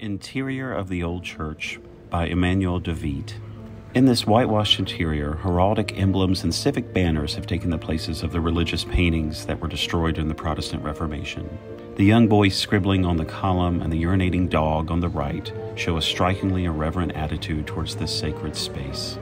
Interior of the Old Church by Emanuel de Witte. In this whitewashed interior, heraldic emblems and civic banners have taken the places of the religious paintings that were destroyed in the Protestant Reformation. The young boy scribbling on the column and the urinating dog on the right show a strikingly irreverent attitude towards this sacred space.